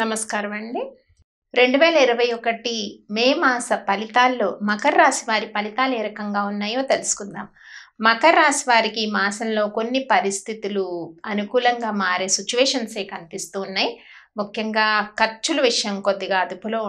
నమస్కారం అండి రెండు వేల ఇరవై ఒకటి మే మాస ఫలితాల్లో మకర రాశి వారి ఫలితాలు ఏ రకంగా ఉన్నాయో తెలుసుకుందాం. మకర రాశి వారికి ఈ మాసంలో కొన్ని పరిస్థితులు అనుకూలంగా మారే సిచ్యువేషన్సే కనిపిస్తూ ఉన్నాయి. ముఖ్యంగా ఖర్చుల విషయం కొద్దిగా అదుపులో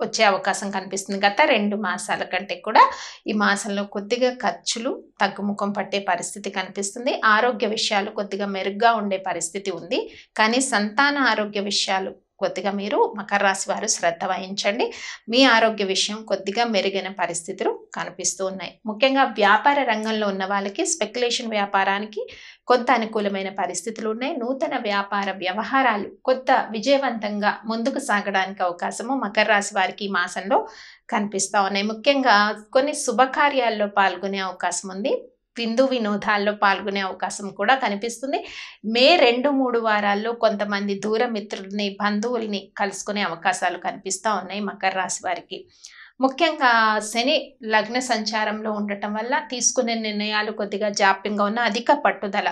వచ్చే అవకాశం కనిపిస్తుంది. గత రెండు మాసాల కంటే కూడా ఈ మాసంలో కొద్దిగా ఖర్చులు తగ్గుముఖం పట్టే పరిస్థితి కనిపిస్తుంది. ఆరోగ్య విషయాలు కొద్దిగా మెరుగ్గా ఉండే పరిస్థితి ఉంది. కానీ సంతాన ఆరోగ్య విషయాలు కొద్దిగా మీరు మకర రాశి వారు శ్రద్ధ వహించండి. మీ ఆరోగ్య విషయం కొద్దిగా మెరుగైన పరిస్థితులు కనిపిస్తూ ఉన్నాయి. ముఖ్యంగా వ్యాపార రంగంలో ఉన్న వాళ్ళకి స్పెక్యులేషన్ వ్యాపారానికి కొంత అనుకూలమైన పరిస్థితులు ఉన్నాయి. నూతన వ్యాపార వ్యవహారాలు కొత్త విజయవంతంగా ముందుకు సాగడానికి అవకాశము మకర రాశి వారికి ఈ మాసంలో కనిపిస్తూ ఉన్నాయి. ముఖ్యంగా కొన్ని శుభకార్యాల్లో పాల్గొనే అవకాశం ఉంది. విందు వినోదాల్లో పాల్గొనే అవకాశం కూడా కనిపిస్తుంది. మే రెండు మూడు వారాల్లో కొంతమంది దూర మిత్రుల్ని బంధువుల్ని కలుసుకునే అవకాశాలు కనిపిస్తూ ఉన్నాయి మకర రాశి వారికి. ముఖ్యంగా శని లగ్న సంచారంలో ఉండటం వల్ల తీసుకునే నిర్ణయాలు కొద్దిగా జాప్యంగా ఉన్న అధిక పట్టుదల.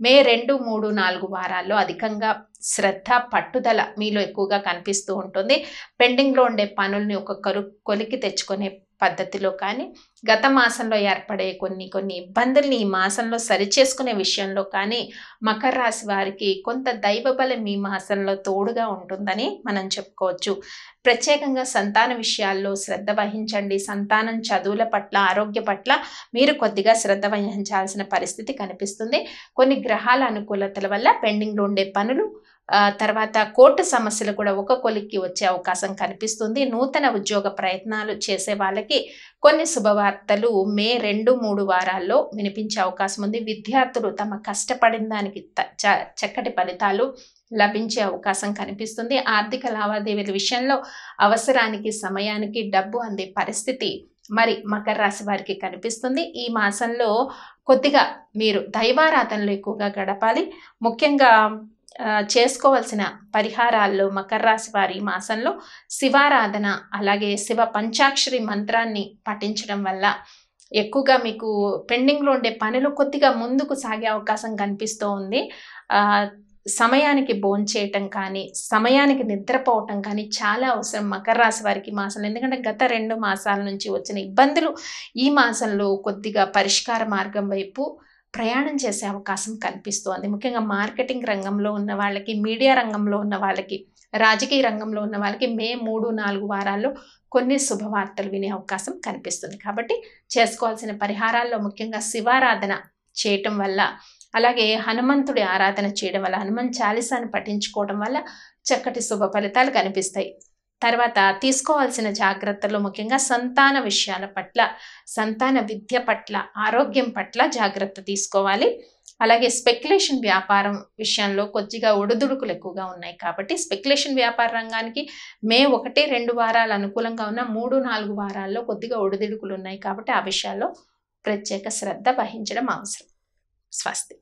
మే రెండు మూడు నాలుగు వారాల్లో అధికంగా శ్రద్ధ పట్టుదల మీలో ఎక్కువగా కనిపిస్తూ ఉంటుంది. పెండింగ్లో ఉండే పనుల్ని ఒక కొలికి తెచ్చుకునే పద్ధతిలో కానీ గత మాసంలో ఏర్పడే కొన్ని కొన్ని ఇబ్బందుల్ని ఈ మాసంలో సరిచేసుకునే విషయంలో కానీ మకర రాశి వారికి కొంత దైవబలం ఈ మాసంలో తోడుగా ఉంటుందని మనం చెప్పుకోవచ్చు. ప్రత్యేకంగా సంతాన విషయాల్లో శ్రద్ధ వహించండి. సంతానం చదువుల పట్ల ఆరోగ్య పట్ల మీరు కొద్దిగా శ్రద్ధ వహించాల్సిన పరిస్థితి కనిపిస్తుంది. కొన్ని గ్రహాల అనుకూలతల వల్ల పెండింగ్లో ఉండే పనులు తర్వాత కోర్టు సమస్యలు కూడా ఒక కొలిక్కి వచ్చే అవకాశం కనిపిస్తుంది. నూతన ఉద్యోగ ప్రయత్నాలు చేసే వాళ్ళకి కొన్ని శుభవార్తలు మే రెండు మూడు వారాల్లో వినిపించే అవకాశం ఉంది. విద్యార్థులు తమ కష్టపడిన దానికి త- చ- చక్కటి ఫలితాలు లభించే అవకాశం కనిపిస్తుంది. ఆర్థిక లావాదేవీల విషయంలో అవసరానికి సమయానికి డబ్బు అందే పరిస్థితి మరి మకర రాశి వారికి కనిపిస్తుంది. ఈ మాసంలో కొద్దిగా మీరు దైవారాధనలు ఎక్కువగా గడపాలి. ముఖ్యంగా చేసుకోవాల్సిన పరిహారాల్లో మకర రాశి వారి ఈ మాసంలో శివారాధన అలాగే శివ పంచాక్షరి మంత్రాన్ని పఠించడం వల్ల ఎక్కువగా మీకు పెండింగ్లో ఉండే పనులు కొద్దిగా ముందుకు సాగే అవకాశం కనిపిస్తూ ఉంది. సమయానికి భోంచేయటం కానీ సమయానికి నిద్రపోవటం కానీ చాలా అవసరం మకర రాశి వారికి మాసంలో. ఎందుకంటే గత రెండు మాసాల నుంచి వచ్చిన ఇబ్బందులు ఈ మాసంలో కొద్దిగా పరిష్కార మార్గం వైపు ప్రయాణం చేసే అవకాశం కనిపిస్తోంది ముఖ్యంగా మార్కెటింగ్ రంగంలో ఉన్న వాళ్ళకి మీడియా రంగంలో ఉన్న వాళ్ళకి రాజకీయ రంగంలో ఉన్న వాళ్ళకి మే మూడు నాలుగు వారాల్లో కొన్ని శుభవార్తలు వినే అవకాశం కనిపిస్తుంది. కాబట్టి చేసుకోవాల్సిన పరిహారాల్లో ముఖ్యంగా శివారాధన చేయటం వల్ల అలాగే హనుమంతుడి ఆరాధన చేయడం వల్ల హనుమాన్ చాలీసాను పఠించుకోవడం వల్ల చక్కటి శుభ ఫలితాలు కనిపిస్తాయి. తర్వాత తీసుకోవాల్సిన జాగ్రత్తలు ముఖ్యంగా సంతాన విషయాల పట్ల సంతాన విద్య పట్ల ఆరోగ్యం పట్ల జాగ్రత్త తీసుకోవాలి. అలాగే స్పెక్యులేషన్ వ్యాపారం విషయంలో కొద్దిగా ఒడిదుడుకులు ఎక్కువగా ఉన్నాయి కాబట్టి స్పెక్యులేషన్ వ్యాపార రంగానికి మే ఒకటి రెండు వారాలు అనుకూలంగా ఉన్న మూడు నాలుగు వారాల్లో కొద్దిగా ఒడిదుడుకులు ఉన్నాయి కాబట్టి ఆ విషయాల్లో ప్రత్యేక శ్రద్ధ వహించడం అవసరం. స్వస్తి.